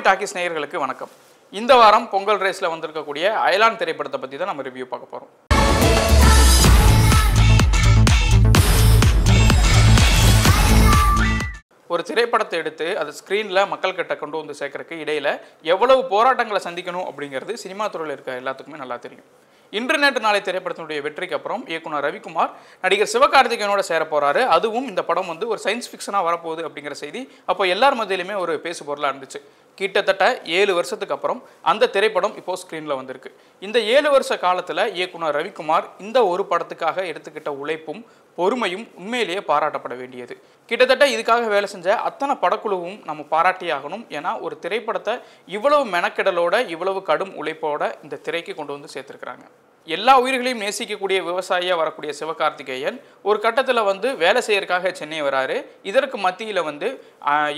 மாலை டாக்கிஸ் நேயர்களுக்கு வணக்கம். இந்த வாரம் பொங்கல் ரேஸில் வந்திருக்கக்கூடிய அயலான் திரைப்படத்தை பற்றி தான் நம்ம ரிவ்யூ பார்க்க போகிறோம் ஒரு திரைப்படத்தை எடுத்து அது ஸ்க்ரீனில் மக்கள்கிட்ட கொண்டு வந்து சேர்க்கறதுக்கு இடையில எவ்வளவு போராட்டங்களை சந்திக்கணும் அப்படிங்கிறது சினிமா துறையில் இருக்க எல்லாத்துக்குமே நல்லா தெரியும். இன்டர்நெட் நாளை திரைப்படத்தினுடைய வெற்றிக்கு அப்புறம் இயக்குனர் ரவிக்குமார் நடிகர் சிவகார்த்திகேயனோட சேர போறாரு. அதுவும் இந்த படம் வந்து ஒரு சயின்ஸ் ஃபிக்ஷனாக வரப்போகுது அப்படிங்கிற செய்தி அப்போ எல்லார் மத்தியிலுமே ஒரு பேசு பொருளாக இருந்துச்சு. கிட்டத்தட்ட ஏழு வருஷத்துக்கு அப்புறம் அந்த திரைப்படம் இப்போ ஸ்க்ரீனில் வந்திருக்கு. இந்த ஏழு வருஷ காலத்தில் இயக்குனர் ரவிக்குமார் இந்த ஒரு படத்துக்காக எடுத்துக்கிட்ட உழைப்பும் பொறுமையும் உண்மையிலேயே பாராட்டப்பட வேண்டியது. கிட்டத்தட்ட இதுக்காக வேலை செஞ்ச அத்தனை படக்குழுவும் நம்ம பாராட்டியாகணும். ஏன்னா ஒரு திரைப்படத்தை இவ்வளவு மெனக்கெடலோட இவ்வளவு கடும் உழைப்போட இந்த திரைக்கு கொண்டு வந்து சேர்த்துருக்குறாங்க. எல்லா உயிர்களையும் நேசிக்கக்கூடிய விவசாயியாக வரக்கூடிய சிவகார்த்திகேயன் ஒரு கட்டத்தில் வந்து வேலை செய்யறதுக்காக சென்னை வராரு. இதற்கு மத்தியில் வந்து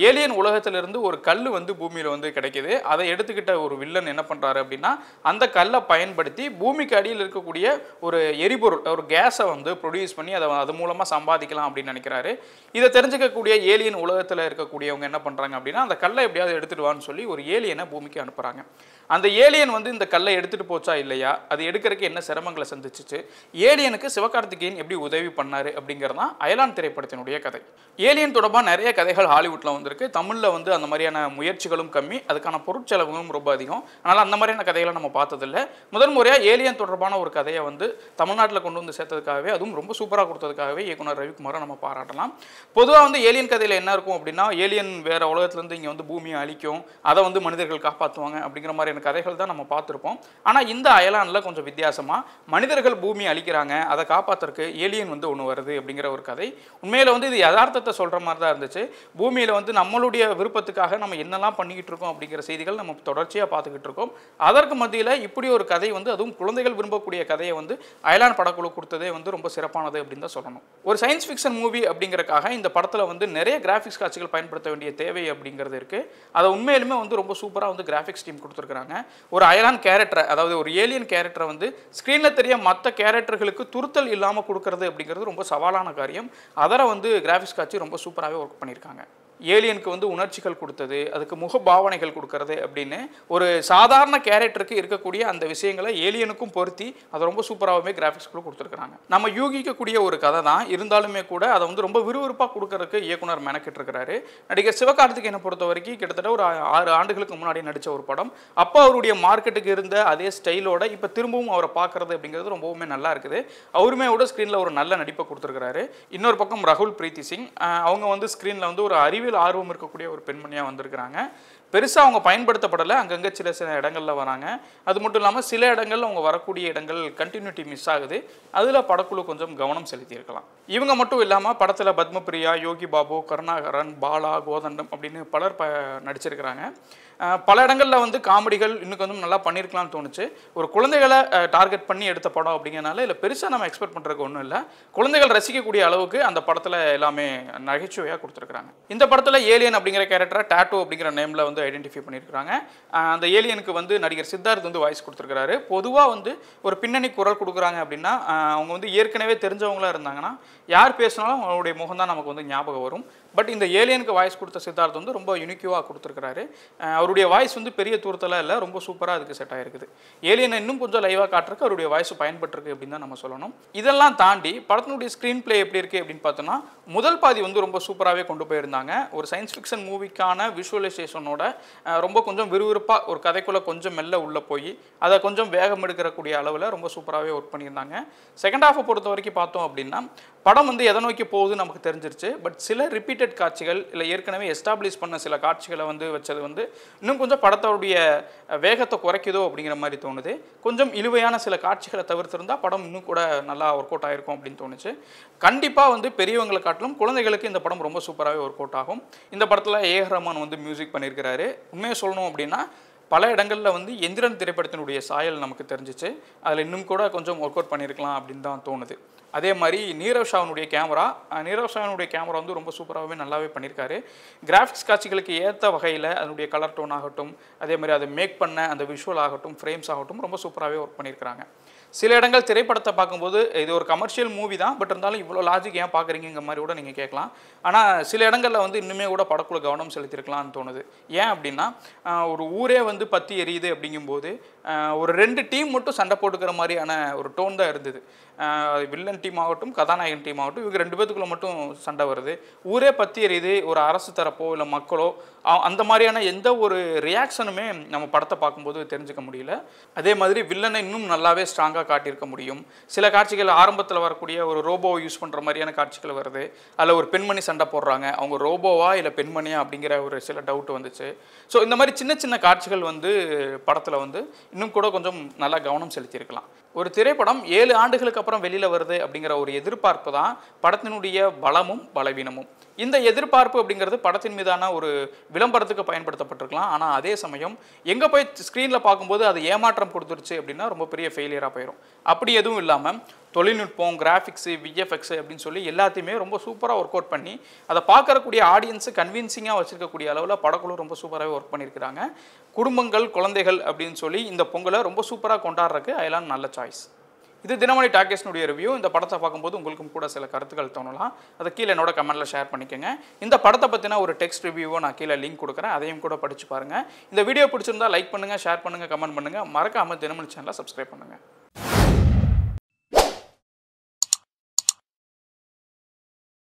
ஏலியன் உலகத்திலிருந்து ஒரு கல் வந்து பூமியில் வந்து கிடைக்குது. அதை எடுத்துக்கிட்ட ஒரு வில்லன் என்ன பண்ணுறாரு அப்படின்னா அந்த கல்லை பயன்படுத்தி பூமிக்கு அடியில் இருக்கக்கூடிய ஒரு எரிபொருள் ஒரு கேஸை வந்து ப்ரொடியூஸ் பண்ணி அதை அது மூலமாக சம்பாதிக்கலாம் அப்படின்னு நினைக்கிறாரு. இதை தெரிஞ்சுக்கக்கூடிய ஏலியன் உலகத்தில் இருக்கக்கூடியவங்க என்ன பண்ணுறாங்க அப்படின்னா அந்த கல்லை எப்படியாவது எடுத்துட்டு வான்னு சொல்லி ஒரு ஏலியனை பூமிக்கு அனுப்புகிறாங்க அந்த ஏலியன் வந்து இந்த கல்லை எடுத்துட்டு போச்சா இல்லையா? அது எடுக்கிறதுக்கு என்ன சிரமங்களை சந்திச்சிச்சு? ஏலியனுக்கு சிவகார்த்திகேயன் எப்படி உதவி பண்ணாரு அப்படிங்கிறது தான் அயலான் திரைப்படத்தினுடைய கதை. ஏலியன் தொடர்பாக நிறைய கதைகள் ஹாலிவுட்டில் வந்திருக்கு. தமிழில் வந்து அந்த மாதிரியான முயற்சிகளும் கம்மி. அதுக்கான பொருட்செலவுகளும் ரொம்ப அதிகம். அதனால் அந்த மாதிரியான கதைகளை நம்ம பார்த்ததில்ல. முதன் முறையாக ஏலியன் தொடர்பான ஒரு கதையை வந்து தமிழ்நாட்டில் கொண்டு வந்து சேர்த்ததுக்காகவே அதுவும் ரொம்ப சூப்பராக கொடுத்ததுக்காகவே இயக்குனர் ரவிக்குமாரை நம்ம பாராட்டலாம். பொதுவாக வந்து ஏலியன் கதையில் என்ன இருக்கும் அப்படின்னா ஏலியன் வேற உலகத்துலேருந்து இங்கே வந்து பூமியை அழிக்கும் அதை வந்து மனிதர்கள் காப்பாற்றுவாங்க அப்படிங்கிற மாதிரி மாதிரியான கதைகள் தான் நம்ம பார்த்துருப்போம். ஆனால் இந்த அயலானில் கொஞ்சம் வித்தியாசமாக மனிதர்கள் பூமி அழிக்கிறாங்க அதை காப்பாற்றுறதுக்கு ஏலியன் வந்து ஒன்று வருது அப்படிங்கிற ஒரு கதை. உண்மையில் வந்து இது யதார்த்தத்தை சொல்கிற மாதிரி தான் இருந்துச்சு. பூமியில் வந்து நம்மளுடைய விருப்பத்துக்காக நம்ம என்னெல்லாம் பண்ணிக்கிட்டு இருக்கோம் அப்படிங்கிற செய்திகள் நம்ம தொடர்ச்சியாக பார்த்துக்கிட்டு இருக்கோம். அதற்கு மத்தியில் இப்படி ஒரு கதை வந்து அதுவும் குழந்தைகள் விரும்பக்கூடிய கதையை வந்து அயலான் படக்குழு கொடுத்ததே வந்து ரொம்ப சிறப்பானது அப்படின்னு தான் சொல்லணும். ஒரு சயின்ஸ் ஃபிக்ஷன் மூவி அப்படிங்கிறக்காக இந்த படத்தில் வந்து நிறைய கிராஃபிக்ஸ் காட்சிகள் பயன்படுத்த வேண்டிய தேவை அப்படிங்கிறது இருக்குது அதை உண்மையிலுமே வந்து ரொம்ப சூப்பராக வந்து கிராஃபிக்ஸ் டீம் பண்ணியிருக்காங்க ஒரு அயலான் கேரக்டரை அதாவது ஒரு ஏலியன் கேரக்டரை வந்து ஸ்க்ரீனில் தெரிய மற்ற கேரக்டர்களுக்கு துருத்தல் இல்லாமல் கொடுக்கறது அப்படிங்கிறது ரொம்ப சவாலான காரியம். அதரை வந்து கிராஃபிக்ஸ் காட்சி ரொம்ப சூப்பராகவே ஒர்க் பண்ணியிருக்காங்க ஏலியனுக்கு வந்து உணர்ச்சிகள் கொடுத்தது அதுக்கு முக பாவனைகள் கொடுக்கறது அப்படின்னு ஒரு சாதாரண கேரக்டருக்கு இருக்கக்கூடிய அந்த விஷயங்களை ஏலியனுக்கும் பொருத்தி அதை ரொம்ப சூப்பராகவே கிராஃபிக்ஸ்க்குள்ளே கொடுத்துருக்குறாங்க. நம்ம யூகிக்கக்கூடிய ஒரு கதை தான். இருந்தாலுமே கூட அதை வந்து ரொம்ப விறுவிறுப்பாக கொடுக்கறதுக்கு இயக்குனர் மெனக்கிட்டு இருக்கிறாரு. நடிகர் சிவகார்த்திகேயனை பொறுத்த வரைக்கும் கிட்டத்தட்ட ஒரு ஆறு ஆண்டுகளுக்கு முன்னாடி நடித்த ஒரு படம். அப்போ அவருடைய மார்க்கெட்டுக்கு இருந்த அதே ஸ்டைலோட இப்போ திரும்பவும் அவரை பார்க்கறது அப்படிங்கிறது ரொம்பவுமே நல்லா இருக்குது. அவருமே கூட ஸ்க்ரீனில் ஒரு நல்ல நடிப்பை கொடுத்துருக்காரு இன்னொரு பக்கம் ரகுல் பிரீத்தி சிங். அவங்க வந்து ஸ்க்ரீனில் வந்து ஒரு அறிவியல் ஆர்வம் இருக்கக்கூடிய ஒரு பெண்மணியாக வந்திருக்கிறாங்க. பெருசாக அவங்க பயன்படுத்தப்படலை. அங்கங்கே சில சில இடங்களில் வராங்க. அது மட்டும் இல்லாமல் சில இடங்களில் அவங்க வரக்கூடிய இடங்கள் கண்டினியூட்டி மிஸ் ஆகுது. அதில் படக்குழு கொஞ்சம் கவனம் செலுத்தியிருக்கலாம். இவங்க மட்டும் இல்லாமல் படத்தில் பத்மபிரியா யோகி பாபு கருணாகரன் பாலா கோதண்டம் அப்படின்னு பலர் ப நடிச்சிருக்கிறாங்க. பல இடங்களில் வந்து காமெடிகள் இன்னும் கொஞ்சம் நல்லா பண்ணியிருக்கலாம்னு தோணுச்சு. ஒரு குழந்தைகளை டார்கெட் பண்ணி எடுத்த படம் அப்படிங்கிறனால இல்லை பெருசாக நம்ம எக்ஸ்பெக்ட் பண்ணுறதுக்கு ஒன்றும் இல்லை. குழந்தைகள் ரசிக்கக்கூடிய அளவுக்கு அந்த படத்தில் எல்லாமே நகைச்சுவையாக கொடுத்துருக்குறாங்க. இந்த படத்தில் ஏலியன் அப்படிங்கிற கேரக்டரை டேட்டோ அப்படிங்கிற நேமில் வந்து ஐடென்டிஃபை பண்ணியிருக்காங்க அந்த ஏலியனுக்கு வந்து நடிகர் சித்தார்த் வந்து வாய்ஸ் கொடுத்துருக்காரு பொதுவாக வந்து ஒரு பின்னணி குரல் கொடுக்குறாங்க அப்படின்னா அவங்க வந்து ஏற்கனவே தெரிஞ்சவங்களாக இருந்தாங்கன்னா யார் பேசினாலும் அவங்களுடைய முகம் தான் நமக்கு வந்து ஞாபகம் வரும். பட் இந்த ஏலியனுக்கு வாய்ஸ் கொடுத்த சித்தார்த் வந்து ரொம்ப யூனிக்யூவாக கொடுத்துருக்காரு அவருடைய வாய்ஸ் வந்து பெரிய தூரத்தெல்லாம் இல்லை ரொம்ப சூப்பராக அதுக்கு செட் ஆகிருக்குது ஏலியனை இன்னும் கொஞ்சம் லைவாக காட்டுறதுக்கு அவருடைய வாய்ஸ் பயன்பட்டுருக்கு அப்படின்னு தான் நம்ம சொல்லணும். இதெல்லாம் தாண்டி படத்தினுடைய ஸ்க்ரீன் ப்ளே எப்படி இருக்குது அப்படின்னு பார்த்தோன்னா முதல் பாதி வந்து ரொம்ப சூப்பராகவே கொண்டு போயிருந்தாங்க. ஒரு சயின்ஸ் ஃபிக்ஷன் மூவிக்கான விஷுவலைசேஷனோட ரொம்ப கொஞ்சம் விறுவிறுப்பாக ஒரு கதைக்குள்ளே கொஞ்சம் மெல்ல உள்ளே போய் அதை கொஞ்சம் வேகம் எடுக்கிறக்கூடிய அளவில் ரொம்ப சூப்பராகவே ஒர்க் பண்ணியிருந்தாங்க. செகண்ட் ஹாஃபை பொறுத்த வரைக்கும் பார்த்தோம் அப்படின்னா படம் வந்து எதை நோக்கி போகுதுன்னு நமக்கு தெரிஞ்சிருச்சு. பட் சில ரிப்பீட்டட் காட்சிகள் இல்லை ஏற்கனவே எஸ்டாப்ளிஷ் பண்ண சில காட்சிகளை வந்து வச்சது வந்து இன்னும் கொஞ்சம் படத்தோடைய வேகத்தை குறைக்குதோ அப்படிங்கிற மாதிரி தோணுது. கொஞ்சம் இழுவையான சில காட்சிகளை தவிர்த்திருந்தால் படம் இன்னும் கூட நல்லா ஒர்க் அவுட் ஆகிருக்கும் அப்படின்னு தோணுச்சு. கண்டிப்பாக வந்து பெரியவங்களை காட்டிலும் குழந்தைகளுக்கு இந்த படம் ரொம்ப சூப்பராகவே ஒர்க் அவுட் ஆகும். இந்த படத்தில் ஏஆர் ரஹ்மான் வந்து மியூசிக் பண்ணியிருக்கிறார். உண்மையை சொல்லணும் அப்படின்னா பல இடங்களில் வந்து எந்திரன் திரைப்படத்தினுடைய சாயல் நமக்கு தெரிஞ்சிச்சு. அதில் இன்னும் கூட கொஞ்சம் ஒர்க் அவுட் பண்ணியிருக்கலாம் அப்படின்னு தான் தோணுது. அதே மாதிரி நீரவ் ஷாவனுடைய கேமரா நீரவ் ஷாவனுடைய கேமரா வந்து ரொம்ப சூப்பராகவே நல்லாவே பண்ணியிருக்காரு. கிராஃபிக்ஸ் காட்சிகளுக்கு ஏற்ற வகையில் அதனுடைய கலர் டோன் ஆகட்டும் அதே மாதிரி அதை மேக் பண்ண அந்த விஷுவல் ஆகட்டும் ஃப்ரேம்ஸ் ஆகட்டும் ரொம்ப சூப்பராகவே ஒர்க் பண்ணியிருக்காங்க சில இடங்கள் திரைப்படத்தை பார்க்கும்போது இது ஒரு கமர்ஷியல் மூவி தான் பட் இருந்தாலும் இவ்வளோ லாஜிக் ஏன் பார்க்குறீங்கிற மாதிரி கூட நீங்கள் கேட்கலாம். ஆனால் சில இடங்களில் வந்து இன்னுமே கூட படக்குழு கவனம் செலுத்தியிருக்கலாம்னு தோணுது. ஏன் அப்படின்னா ஒரு ஊரே வந்து பற்றி எரியுது அப்படிங்கும்போது ஒரு ரெண்டு டீம் மட்டும் சண்டை போட்டுக்கிற மாதிரியான ஒரு டோன் தான் இருந்தது. வில்லன் டீம் ஆகட்டும் கதாநாயகன் டீம் ஆகட்டும் இவங்க ரெண்டு பேத்துக்குள்ள மட்டும் சண்டை வருது. ஊரே பற்றி எரியுது ஒரு அரசு தரப்போ இல்லை மக்களோ அந்த மாதிரியான எந்த ஒரு ரியாக்ஷனுமே நம்ம படத்தை பார்க்கும்போது தெரிஞ்சுக்க முடியல. அதே மாதிரி வில்லனை இன்னும் நல்லாவே ஸ்ட்ராங்காக காட்டியிருக்க முடியும். சில காட்சிகள் ஆரம்பத்தில் வரக்கூடிய ஒரு ரோபோவை யூஸ் பண்ணுற மாதிரியான காட்சிகள் வருது. அதில் ஒரு பெண்மணி சண்டை போடுறாங்க. அவங்க ரோபோவா இல்லை பெண்மணியா அப்படிங்கிற ஒரு சில டவுட் வந்துச்சு. ஸோ இந்த மாதிரி சின்ன சின்ன காட்சிகள் வந்து படத்தில் வந்து இன்னும் கூட கொஞ்சம் நல்லா கவனம் செலுத்தியிருக்கலாம். ஒரு திரைப்படம் ஏழு ஆண்டுகளுக்கு அப்புறம் வெளியில் வருது அப்படிங்கிற ஒரு எதிர்பார்ப்பு தான் படத்தினுடைய பலமும் பலவீனமும். இந்த எதிர்பார்ப்பு அப்படிங்கிறது படத்தின் மீதான ஒரு விளம்பரத்துக்கு பயன்படுத்தப்பட்டிருக்கலாம். ஆனால் அதே சமயம் எங்கே போய் ஸ்க்ரீனில் பார்க்கும்போது அது ஏமாற்றம் கொடுத்துருச்சு அப்படின்னா ரொம்ப பெரிய ஃபெயிலியராக போயிடும் அப்படி எதுவும் இல்லாமல் தொழில்நுட்பம் கிராஃபிக்ஸு விஎஃப்எக்ஸு அப்படின்னு சொல்லி எல்லாத்தையுமே ரொம்ப சூப்பராக ஒர்க் அவுட் பண்ணி அதை பார்க்கறக்கூடிய ஆடியன்ஸு கன்வின்சிங்காக வச்சுருக்கக்கூடிய அளவில் படக்குழு ரொம்ப சூப்பராகவே ஒர்க் பண்ணியிருக்கிறாங்க. குடும்பங்கள் குழந்தைகள் அப்படின்னு சொல்லி இந்த பொங்கலை ரொம்ப சூப்பராக கொண்டாடுறதுக்கு அதெல்லாம் நல்ல சாய்ஸ் இது தினமணி டாக்கேஷனுடைய ரிவ்யூ இந்த படத்தை பார்க்கும்போது உங்களுக்கும் கூட சில கருத்துக்கள் தோணலாம். அதை கீழே என்னோட கமெண்ட்டில் ஷேர் பண்ணிக்கோங்க. இந்த படத்தை பற்றின ஒரு டெக்ஸ்ட் ரிவ்யூவோ நான் கீழே லிங்க் கொடுக்குறேன். அதையும் கூட படிச்சு பாருங்கள் இந்த வீடியோ பிடிச்சிருந்தா லைக் பண்ணுங்கள் ஷேர் பண்ணுங்கள் கமெண்ட் பண்ணுங்கள் மறக்காமல் தினமணி சேனலை சப்ஸ்கிரைப் பண்ணுங்கள்